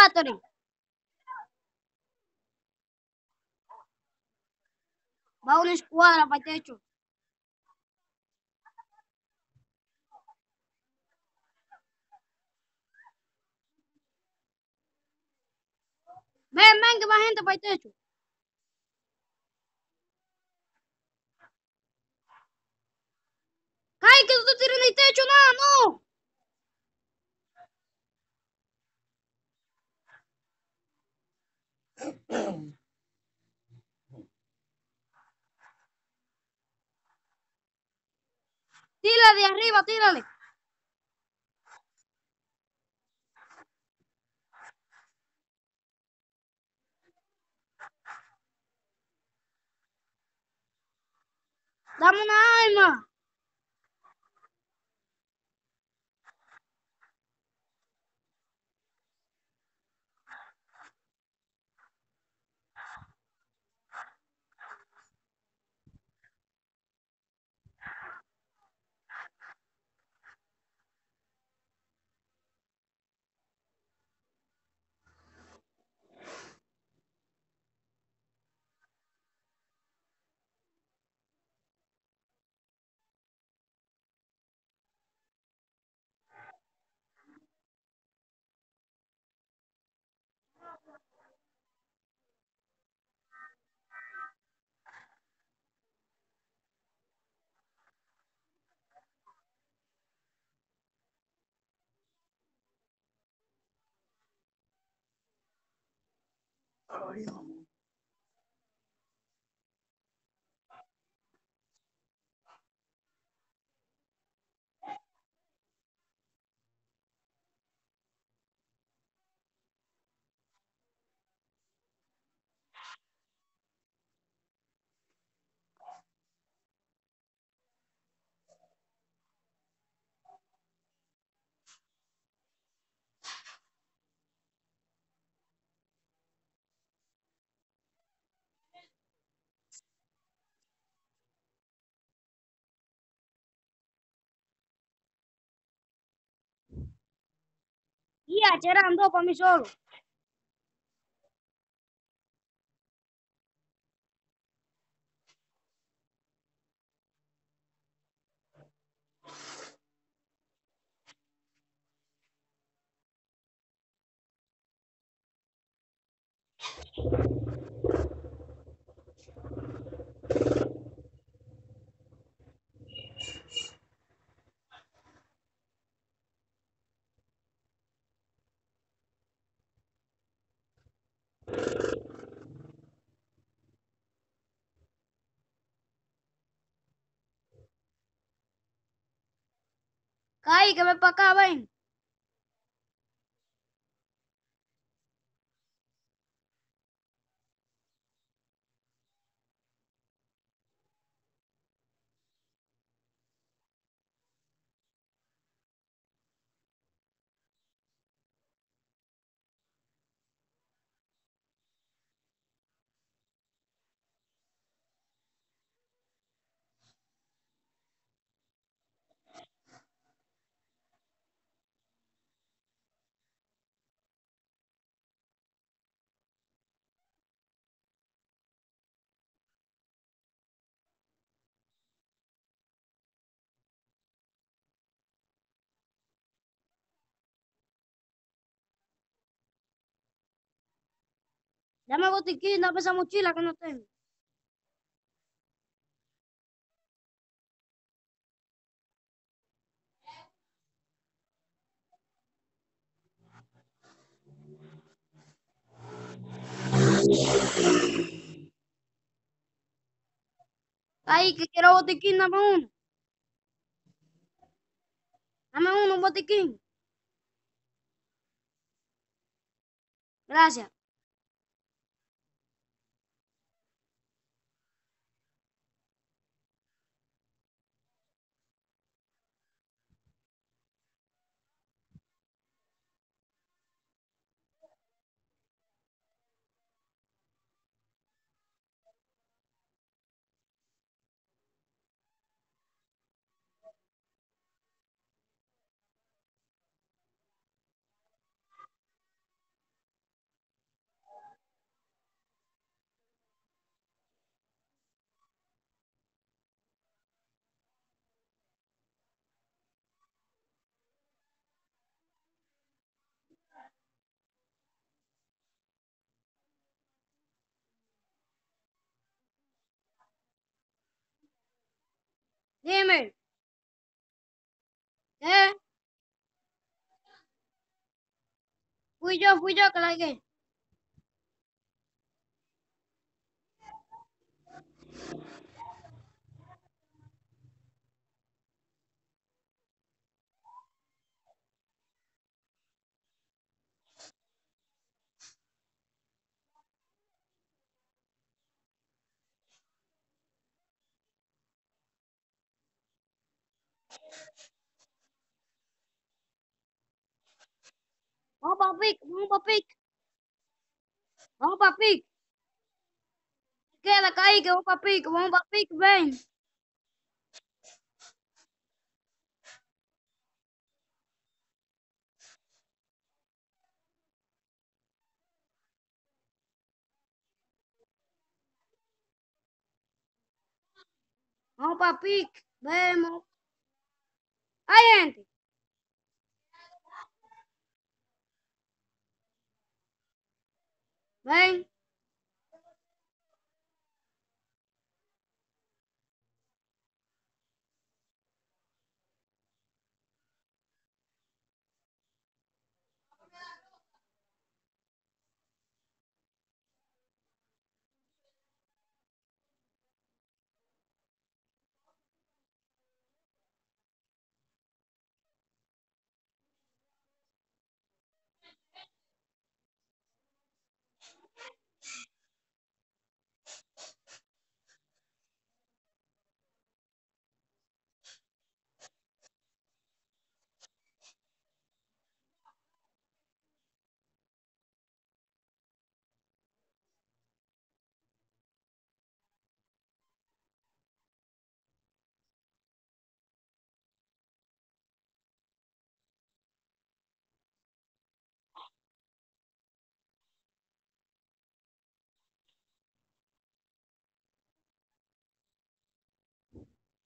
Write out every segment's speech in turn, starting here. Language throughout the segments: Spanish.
Factory. Va una escuadra para techo. Ven, ven, que va gente para el techo. ¡Ay, que te tiras en el techo! Tírale de arriba, tírale. Dame una arma. Oh, yeah. iyachera ndo pa misolo Thank you. Ay, que me pa' acá, ven. Dame botiquín, dame esa mochila que no tengo. Ahí, que quiero botiquín, dame uno. Dame uno, un botiquín. Gracias. fui yo, fui yo que la que. Thank you. Mau papik, mau papik. Mau papik. Oke, lah kaik, mau papik, mau papik, Ben. Mau papik, Ben, mau Bye.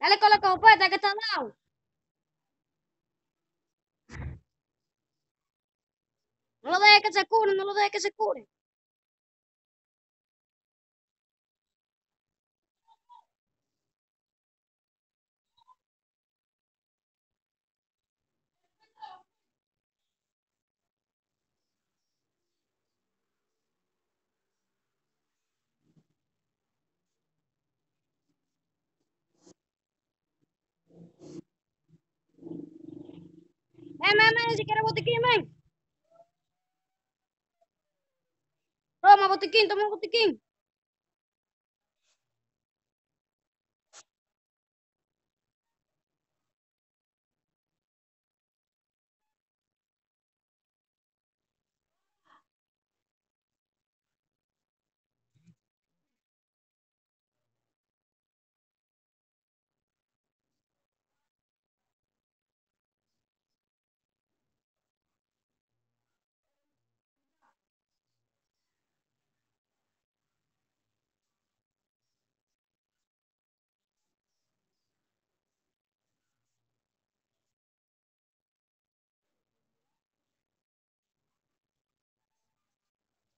Dale con la copeta que está al lado. No lo dejes que se cure, no lo dejes que se cure. Ven, ven, ven, si quieres botiquín, ven. Toma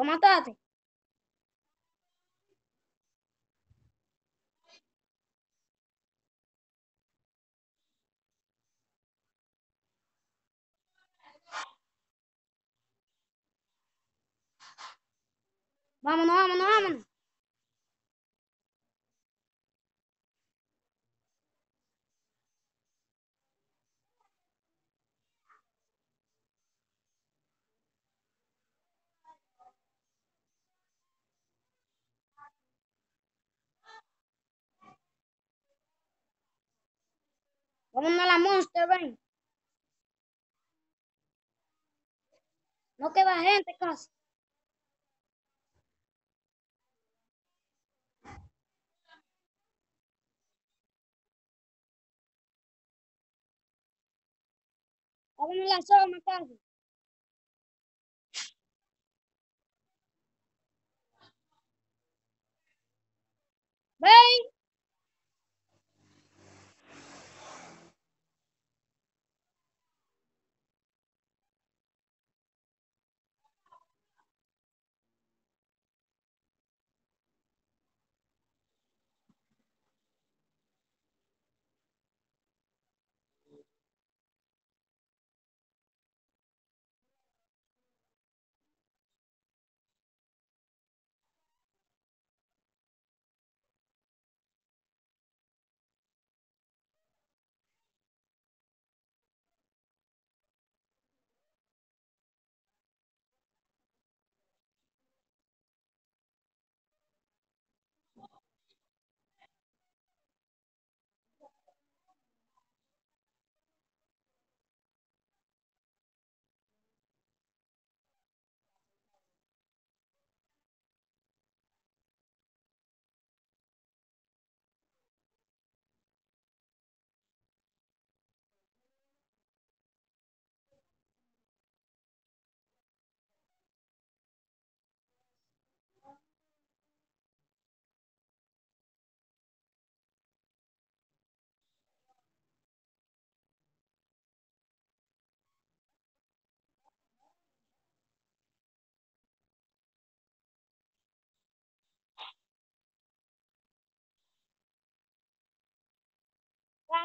Lo mataste. Vámonos, vámonos, vámonos. Vámonos a la monster, ven. No queda gente casi. Vámonos a la zona casi.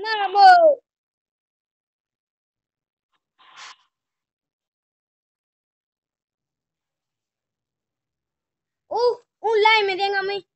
Ganamos. Uh, un like me den a mí.